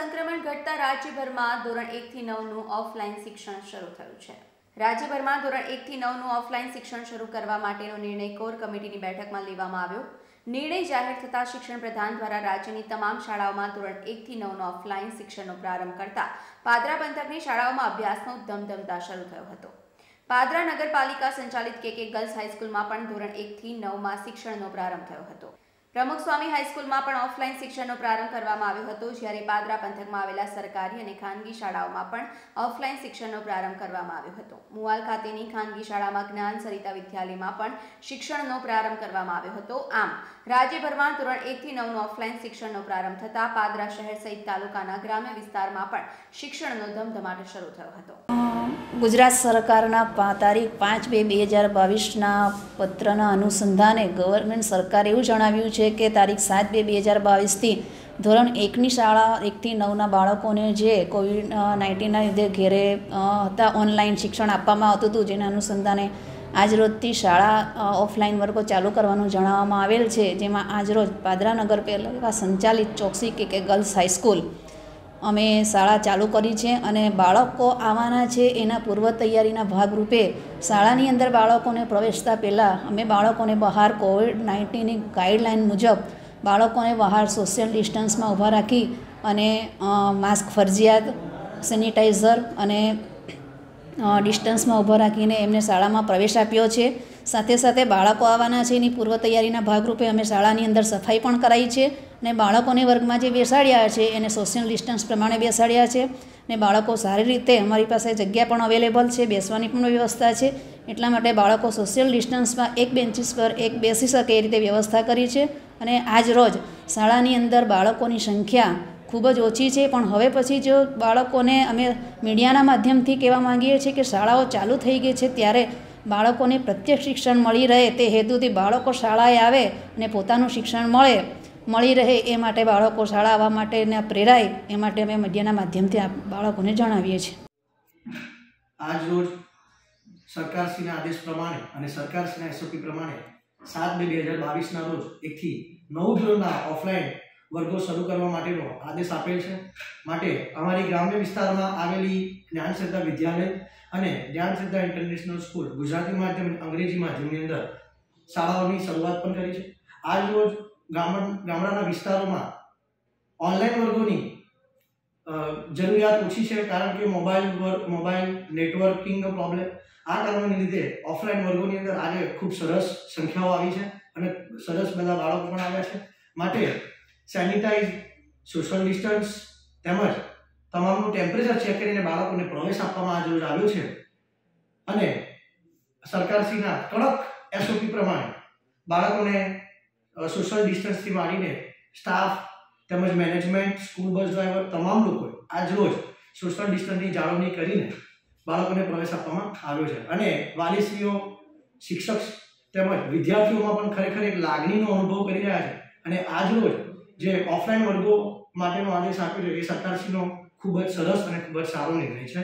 સંક્રમણ ઘટતા રાજ્યભરમાં ધોરણ એકથી નવનું ઓફલાઈન શિક્ષણ શરૂ થયું છે. રાજ્યભરમાં ધોરણ એકથી નવનું ઓફલાઈન શિક્ષણ શરૂ કરવા માટેનો નિર્ણય કોર કમિટીની બેઠકમાં લેવામાં આવ્યો. નિર્ણય જાહેર થતાં શિક્ષણ પ્રધાન દ્વારા રાજ્યની તમામ શાળાઓમાં ધોરણ એકથી નવનો ઓફલાઈન શિક્ષણનો પ્રારંભ કરતા પાદરા પંથકની શાળાઓમાં અભ્યાસનો ધમધમતા શરૂ થયો હતો. પાદરા નગરપાલિકા સંચાલિત કે કે ગર્લ્સ હાઈસ્કૂલમાં પણ ધોરણ એકથી નવમાં શિક્ષણનો પ્રારંભ થયો હતો. પ્રમુખ સ્વામી હાઈસ્કૂલમાં પણ ઓફલાઈન શિક્ષણનો પ્રારંભ કરવામાં આવ્યો હતો. જ્યારે પાદરા પંથકમાં આવેલા સરકારી અને ખાનગી શાળાઓમાં પણ ઓફલાઈન શિક્ષણનો પ્રારંભ કરવામાં આવ્યો હતો. મુવાલ ખાતેની ખાનગી શાળામાં જ્ઞાન સરિતા વિદ્યાલયમાં પણ શિક્ષણનો પ્રારંભ કરવામાં આવ્યો હતો. આમ, રાજ્યભરમાં ધોરણ એકથી નવનું ઓફલાઈન શિક્ષણનો પ્રારંભ થતાં પાદરા શહેર સહિત તાલુકાના ગ્રામ્ય વિસ્તારમાં પણ શિક્ષણનો ધમધમાટ શરૂ થયો હતો. ગુજરાત સરકારના તારીખ પાંચ બે બે હજાર બાવીસના પત્રના અનુસંધાને ગવર્મેન્ટ સરકારે એવું જણાવ્યું છે કે તારીખ સાત બે બે હજાર બાવીસથી ધોરણ એકની શાળા એકથી નવના બાળકોને જે કોવિડ નાઇન્ટીનના લીધે ઘેરે હતા ઓનલાઈન શિક્ષણ આપવામાં આવતું હતું, જેના અનુસંધાને આજરોજથી શાળા ઓફલાઈન વર્ગો ચાલુ કરવાનું જણાવવામાં આવેલ છે. જેમાં આજરોજ પાદરા પહેલાં સંચાલિત ચોકસી કે ગર્લ્સ હાઈસ્કૂલ અમે શાળા ચાલુ કરી છે અને બાળકો આવવાના છે એના પૂર્વ તૈયારીના ભાગરૂપે શાળાની અંદર બાળકોને પ્રવેશતા પહેલાં અમે બાળકોને બહાર કોવિડ નાઇન્ટીનની ગાઈડલાઇન મુજબ બાળકોને બહાર સોશિયલ ડિસ્ટન્સમાં ઊભા રાખી અને માસ્ક, ફરજિયાત સેનિટાઈઝર અને ડિસ્ટન્સમાં ઊભા રાખીને એમને શાળામાં પ્રવેશ આપ્યો છે. સાથે સાથે બાળકો આવવાના છે. એની પૂર્વ તૈયારીના ભાગરૂપે અમે શાળાની અંદર સફાઈ પણ કરાવી છે અને બાળકોને વર્ગમાં જે બેસાડ્યા છે એને સોશિયલ ડિસ્ટન્સ પ્રમાણે બેસાડ્યા છે ને બાળકો સારી રીતે અમારી પાસે જગ્યા પણ અવેલેબલ છે, બેસવાની પણ વ્યવસ્થા છે. એટલા માટે બાળકો સોશિયલ ડિસ્ટન્સમાં એક બેન્ચીસ પર એક બેસી શકે એ રીતે વ્યવસ્થા કરી છે અને આજ રોજ શાળાની અંદર બાળકોની સંખ્યા ખૂબ જ ઓછી છે. પણ હવે પછી જો બાળકોને અમે મીડિયાના માધ્યમથી કહેવા માંગીએ છીએ કે શાળાઓ ચાલુ થઈ ગઈ છે ત્યારે બાળકોને પ્રત્યક્ષ શિક્ષણ મળી રહે તે હેતુથી બાળકો શાળાએ આવે અને પોતાનું શિક્ષણ મળે, મળી રહે એ માટે બાળકો શાળા આવવા માટે પ્રેરાય, એ માટે અમે મીડિયાના માધ્યમથી બાળકોને જણાવીએ છીએ. આજ રોજ સરકારશ્રીના આદેશ પ્રમાણે અને સરકારશ્રીના એસઓપી પ્રમાણે સાત બે બે હજાર બાવીસના રોજ એકથી નવ ધોરણના ઓફલાઈન વર્ગો શરૂ કરવા માટેનો આદેશ આપેલ છે. માટે અમારી ગ્રામ્ય વિસ્તારમાં આવેલી જ્ઞાનશ્રદ્ધા વિદ્યાલય અને જ્ઞાનશ્રદ્ધા ઇન્ટરનેશનલ સ્કૂલ ગુજરાતી માધ્યમ અંગ્રેજી માધ્યમની અંદર શાળાઓની શરૂઆત પણ કરી છે. આજ રોજ ગામડ, ગામડાના વિસ્તારોમાં ઓનલાઈન વર્ગોની જરૂરિયાત ઓછી છે કારણ કે મોબાઈલ મોબાઈલ નેટવર્કિંગનો પ્રોબ્લેમ. આ કારણોને લીધે ઓફલાઈન વર્ગોની અંદર આજે ખૂબ સરસ સંખ્યાઓ આવી છે અને સરસ બધા બાળકો પણ આવ્યા છે. માટે સેનિટાઈઝ સોશિયલ ડિસ્ટન્સ તેમજ તમામનું ટેમ્પરેચર ચેક કરીને બાળકોને પ્રવેશ આપવામાં આજ આવ્યો છે. અને સરકારશ્રીના કડક એસઓપી પ્રમાણે બાળકોને સોશિયલ ડિસ્ટન્સથી માંડીને સ્ટાફ તેમજ મેનેજમેન્ટ સ્કૂલ બસ ડ્રાઈવર તમામ લોકોએ આજ રોજ સોશિયલ ડિસ્ટન્સની જાળવણી કરીને બાળકોને પ્રવેશ આપવામાં આવ્યો છે. અને વાલીશ્રીઓ, શિક્ષક તેમજ વિદ્યાર્થીઓમાં પણ ખરેખર એક લાગણીનો અનુભવ કરી રહ્યા છે. અને આજ રોજ જે ઓફલાઈન વર્ગો માટેનો આદેશ આપ્યો છે, એ સરકારશ્રીનો ખૂબ જ સરસ અને ખૂબ જ સારો નિર્ણય છે.